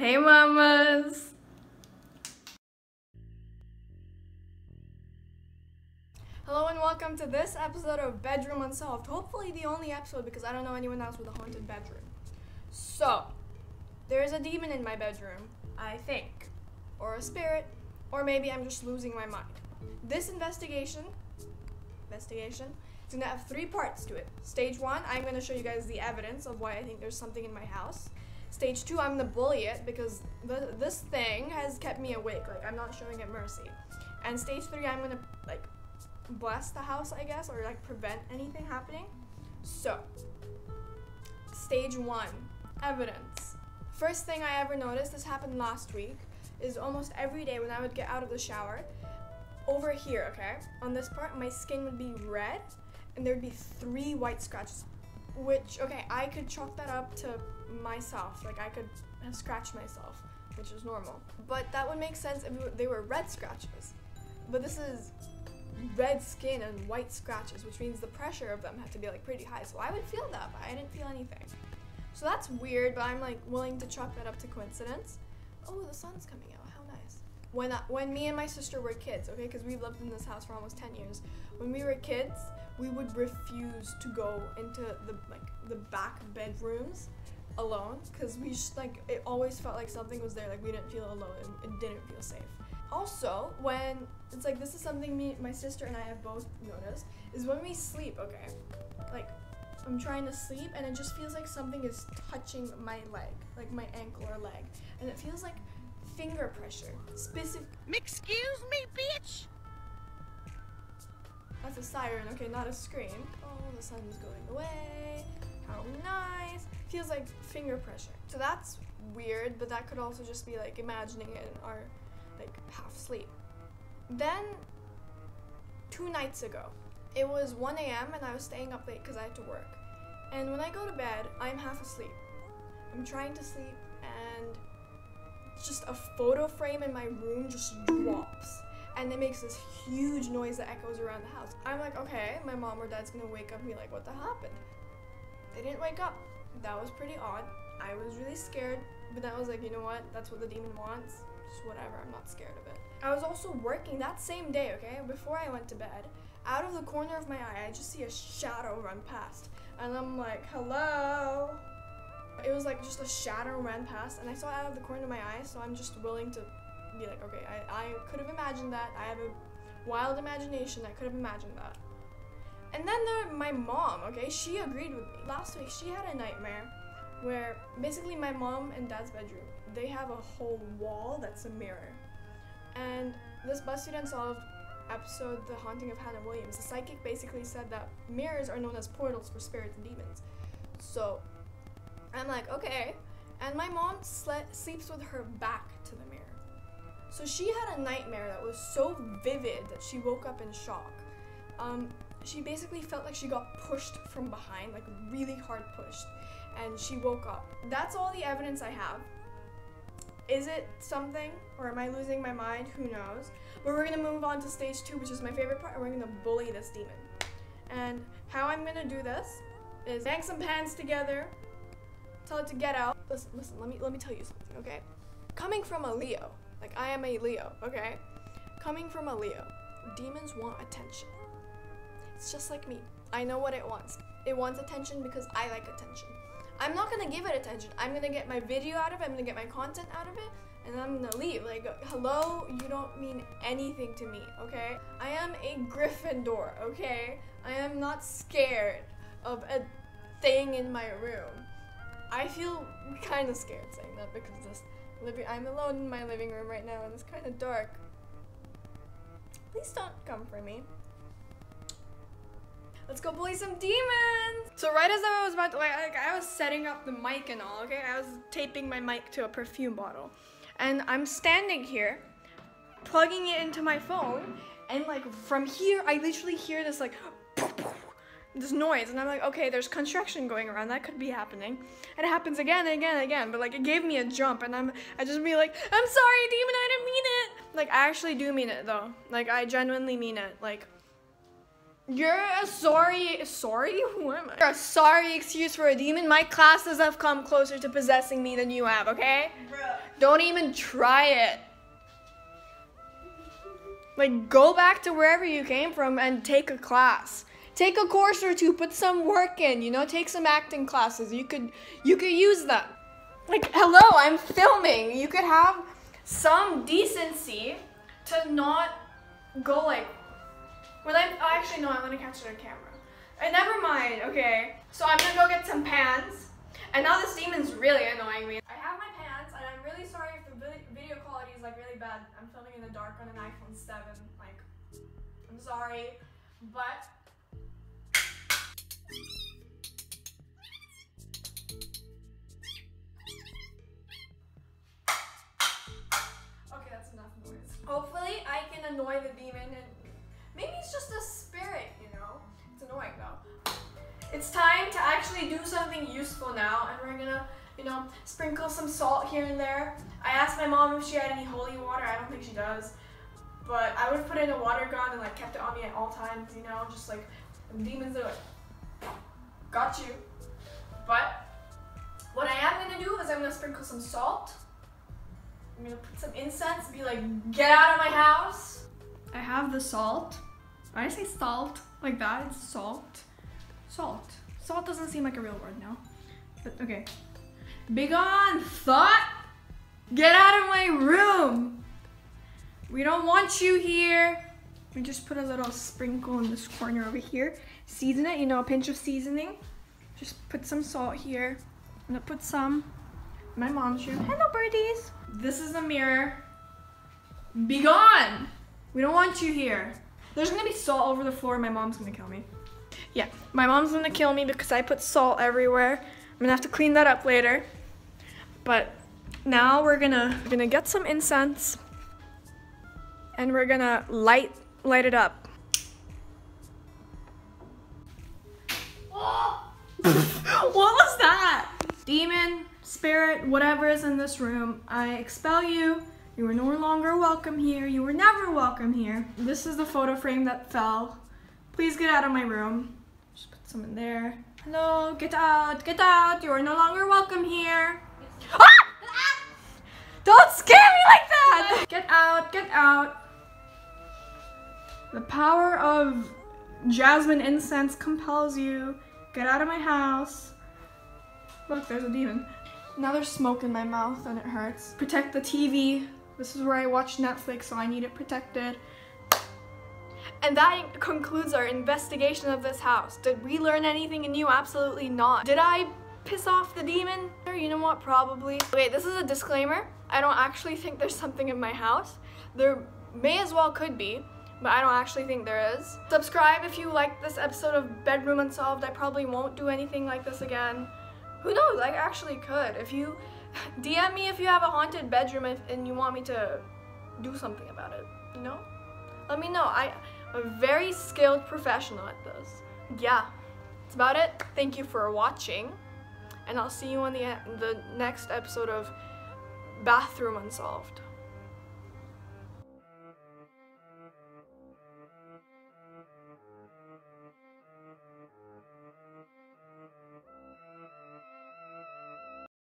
Hey mamas! Hello and welcome to this episode of Bedroom Unsolved. Hopefully the only episode because I don't know anyone else with a haunted bedroom. So, there is a demon in my bedroom, I think. Or a spirit, or maybe I'm just losing my mind. This investigation, investigation, is gonna have three parts to it. Stage one, I'm gonna show you guys the evidence of why I think there's something in my house. Stage two, I'm gonna bully it because the, this thing has kept me awake. Like I'm not showing it mercy. And stage three, I'm gonna like bless the house, I guess, or like prevent anything happening. So, stage one, evidence. First thing I ever noticed, this happened last week, is almost every day when I would get out of the shower, over here, okay, on this part, my skin would be red, and there'd be three white scratches, which, okay, I could chalk that up to myself. Like, I could have scratched myself, which is normal. But that would make sense if they were red scratches. But this is red skin and white scratches, which means the pressure of them had to be like pretty high. So I would feel that, but I didn't feel anything. So that's weird, but I'm like willing to chalk that up to coincidence. Oh, the sun's coming out. How nice. When I, when me and my sister were kids, okay, because we've lived in this house for almost 10 years. When we were kids, we would refuse to go into the like the back bedrooms alone because we just like it always felt like something was there like we didn't feel alone and it didn't feel safe. Also when it's like this is something me my sister and i have both noticed is when we sleep okay? Like i'm trying to sleep and it just feels like something is touching my leg like my ankle or leg and it feels like finger pressure specific excuse me bitch! That's a siren okay not a scream. Oh the sun is going away how nice feels like finger pressure so that's weird but that could also just be like imagining it in our like half sleep. Then, two nights ago, it was 1 a.m. and I was staying up late because I had to work. And when I go to bed, I'm half asleep. I'm trying to sleep and just a photo frame in my room just drops and it makes this huge noise that echoes around the house. I'm like, okay, my mom or dad's gonna wake up and be like, what the happened? They didn't wake up. That was pretty odd. I was really scared, but then I was like, you know what? That's what the demon wants just whatever, I'm not scared of it. I was also working that same day, okay, before I went to bed. Out of the corner of my eye, I just see a shadow run past. And I'm like, hello? It was like just a shadow ran past, and I saw it out of the corner of my eye, so I'm just willing to be like, okay, I, I could have imagined that. I have a wild imagination. I could have imagined that. And then there, my mom, okay, she agreed with me. Last week, she had a nightmare where basically my mom and dad's bedroom they have a whole wall that's a mirror. And this BuzzFeed Unsolved episode, The Haunting of Hannah Williams, the psychic basically said that mirrors are known as portals for spirits and demons. So I'm like, okay. And my mom sle- sleeps with her back to the mirror. So she had a nightmare that was so vivid that she woke up in shock. Um, she basically felt like she got pushed from behind, like really hard pushed, and she woke up. That's all the evidence I have. Is it something, or am I losing my mind? Who knows? But we're gonna move on to stage two, which is my favorite part, and we're gonna bully this demon. And how I'm gonna do this is bang some pans together, tell it to get out. Listen, listen, let me let me tell you something, okay? Coming from a Leo, like I am a Leo, okay? Coming from a Leo, demons want attention. It's just like me. I know what it wants. It wants attention because I like attention. I'm not gonna give it attention. I'm gonna get my video out of it, I'm gonna get my content out of it, and I'm gonna leave. Like, hello, you don't mean anything to me, okay? I am a Gryffindor, okay? I am not scared of a thing in my room. I feel kind of scared saying that because this living I'm alone in my living room right now and it's kind of dark. Please don't come for me. Let's go bully some demons! So right as I was about to, like, like, I was setting up the mic and all, okay? I was taping my mic to a perfume bottle. And I'm standing here, plugging it into my phone, and like from here, I literally hear this like, this noise and I'm like, okay, there's construction going around. That could be happening. And it happens again and again and again. But like it gave me a jump and I'm I just be like, I'm sorry, demon, I didn't mean it. Like I actually do mean it though. Like I genuinely mean it. Like You're a sorry, sorry? Who am I? You're a sorry excuse for a demon. My classes have come closer to possessing me than you have, okay? Don't even try it. Like, go back to wherever you came from and take a class. Take a course or two, put some work in, you know, take some acting classes. You could you could use them. Like, hello, I'm filming. You could have some decency to not go like when I'm oh, actually no, I'm gonna catch it on camera. And never mind, okay. So I'm gonna go get some pans. And now this demon's really annoying me. I have my pants, and I'm really sorry if the video quality is like really bad. I'm filming in the dark on an iPhone 7. Like, I'm sorry, but. It's time to actually do something useful now, and we're gonna, you know, sprinkle some salt here and there. I asked my mom if she had any holy water. I don't think she does, but I would put in a water gun and like kept it on me at all times, you know, just like demons are like, got you. But what I am gonna do is I'm gonna sprinkle some salt. I'm gonna put some incense, be like, get out of my house. I have the salt. I say salt like that? It's salt. Salt. Salt doesn't seem like a real word now. But okay. Begone, thought! Get out of my room! We don't want you here. We just put a little sprinkle in this corner over here. Season it, you know, a pinch of seasoning. Just put some salt here. I'm gonna put some in my mom's room. Hello, birdies. This is a mirror. Be gone! We don't want you here. There's gonna be salt over the floor. My mom's gonna kill me. Yeah, my mom's gonna kill me because I put salt everywhere. I'm gonna have to clean that up later. But now we're gonna we're gonna get some incense and we're gonna light light it up. what was that? Demon, spirit, whatever is in this room, I expel you. You are no longer welcome here. You were never welcome here. This is the photo frame that fell. Please get out of my room. Just put some in there. Hello, get out, get out. You are no longer welcome here. Ah! Don't scare me like that! Get out, get out. The power of jasmine incense compels you. Get out of my house. Look, there's a demon. Now there's smoke in my mouth and it hurts. Protect the TV. This is where I watch Netflix, so I need it protected. And that concludes our investigation of this house. Did we learn anything new? Absolutely not. Did I piss off the demon? Or You know what, probably. Okay, this is a disclaimer. I don't actually think there's something in my house. There may as well could be, but I don't actually think there is. Subscribe if you like this episode of Bedroom Unsolved. I probably won't do anything like this again. Who knows, I actually could. If you, DM me if you have a haunted bedroom and you want me to do something about it, you know? Let me know. I, a very skilled professional at this. Yeah, that's about it. Thank you for watching, and I'll see you on the, the next episode of Bathroom Unsolved.